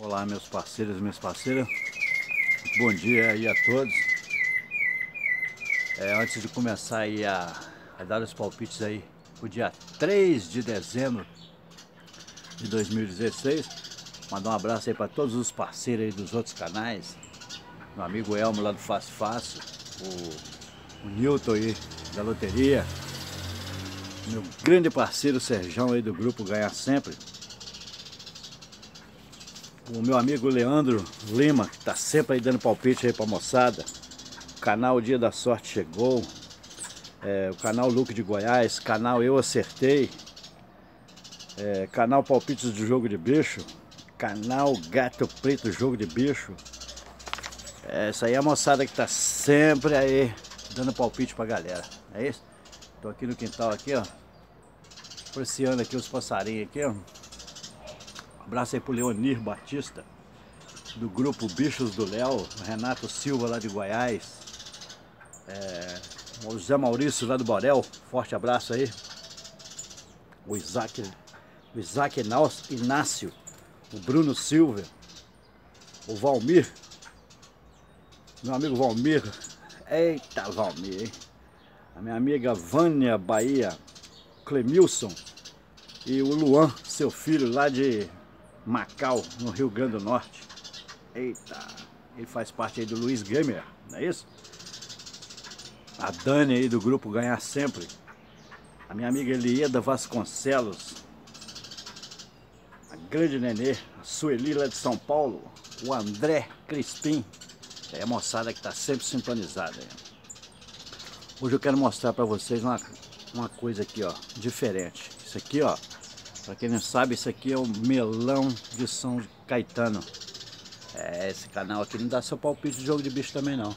Olá meus parceiros minhas parceiras. Bom dia aí a todos. É, Antes de começar aí a, a, dar os palpites aí O dia 3 de dezembro de 2016 Mandar um abraço aí para todos os parceiros aí dos outros canais. Meu amigo Elmo lá do Fácil Fácil O, o Newton aí da loteria. Meu grande parceiro Serjão aí do grupo Ganhar Sempre o meu amigo Leandro Lima, que está sempre aí dando palpite aí para moçada. O canal Dia da Sorte chegou. É, o canal Luke de Goiás, canal Eu Acertei. É, canal Palpites do Jogo de Bicho. Canal Gato Preto Jogo de Bicho. É, essa aí é a moçada que está sempre aí dando palpite pra galera. É isso? Tô aqui no quintal aqui, ó. Apreciando aqui os passarinhos aqui, ó. Abraço aí pro Leonir Batista, do grupo Bichos do Léo, Renato Silva lá de Goiás, é, José Maurício lá do Borel, forte abraço aí. O Isaac, o Isaac Inácio, o Bruno Silva, o Valmir, meu amigo Valmir, eita Valmir, hein? a minha amiga Vânia Bahia, Clemilson e o Luan, seu filho lá de Macau, no Rio Grande do Norte. Eita, ele faz parte aí do Luiz Gamer, não é isso? A Dani aí do grupo Ganhar Sempre. A minha amiga Elieda Vasconcelos. A grande nenê, a Sueli lá de São Paulo. O André Crispim. É a moçada que está sempre sintonizada. Hoje eu quero mostrar para vocês uma, uma coisa aqui, ó, diferente. Isso aqui, ó, para quem não sabe, isso aqui é o melão de São Caetano. É, esse canal aqui não dá seu palpite de jogo de bicho também não.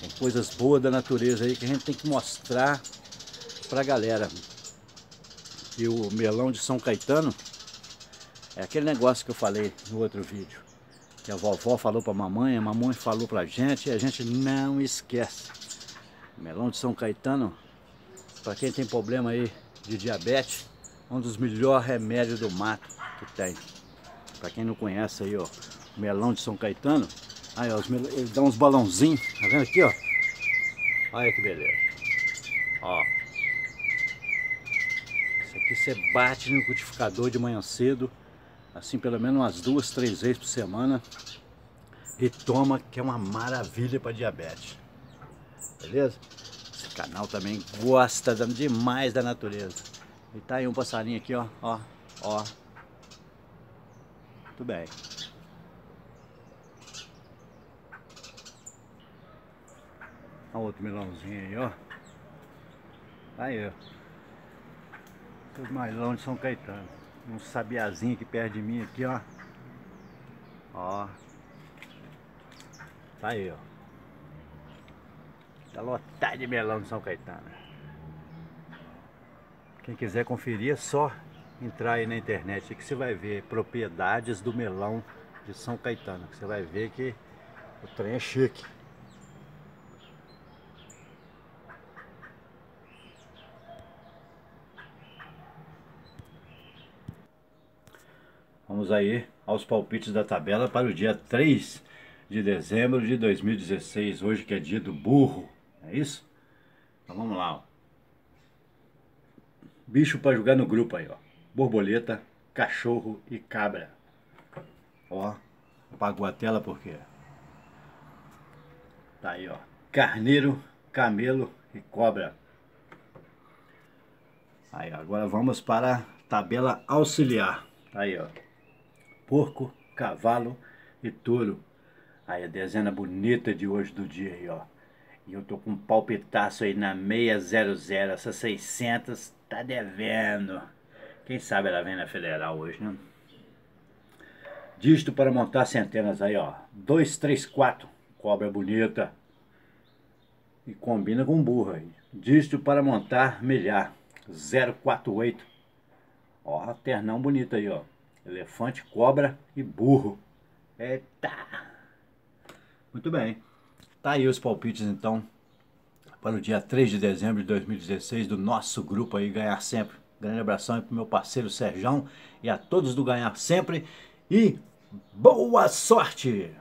Tem coisas boas da natureza aí que a gente tem que mostrar pra galera. E o melão de São Caetano é aquele negócio que eu falei no outro vídeo. Que a vovó falou pra mamãe, a mamãe falou pra gente e a gente não esquece. Melão de São Caetano, para quem tem problema aí de diabetes, um dos melhores remédios do mato que tem. Pra quem não conhece aí, ó, melão de São Caetano. Aí, ó, ele dá uns balãozinhos, tá vendo aqui, ó? Olha que beleza. Ó. Isso aqui você bate no cutificador de manhã cedo, assim pelo menos umas duas, três vezes por semana. E toma, que é uma maravilha para diabetes. Beleza? Esse canal também gosta demais da natureza. E tá aí um passarinho aqui, ó, ó, ó. Muito bem. Olha outro melãozinho aí, ó. Tá aí, ó. Os melão de São Caetano. Um sabiazinho aqui perto de mim aqui, ó. Ó. Tá aí, ó. Tá lotado de melão de São Caetano. Quem quiser conferir é só entrar aí na internet que você vai ver propriedades do melão de São Caetano. Você vai ver que o trem é chique. Vamos aí aos palpites da tabela para o dia 3 de dezembro de 2016, hoje que é dia do burro, é isso? Então vamos lá, ó. Bicho para jogar no grupo aí, ó. Borboleta, cachorro e cabra. Ó, apagou a tela porque tá aí, ó. Carneiro, camelo e cobra. Aí, agora vamos para a tabela auxiliar. Tá aí, ó. Porco, cavalo e touro. Aí a dezena bonita de hoje do dia aí, ó. E eu tô com um palpitaço aí na 600, essa 600 tá devendo. Quem sabe ela vem na federal hoje, né? Dígito para montar centenas aí, ó. 2, 3, 4. Cobra bonita. E combina com burro aí. Dígito para montar milhar. 048. Ó, ternão bonito aí, ó. Elefante, cobra e burro. Eita! Muito bem. Tá aí os palpites então para o dia 3 de dezembro de 2016 do nosso grupo aí Ganhar Sempre. Grande abração aí pro meu parceiro Serjão e a todos do Ganhar Sempre. E Boa sorte!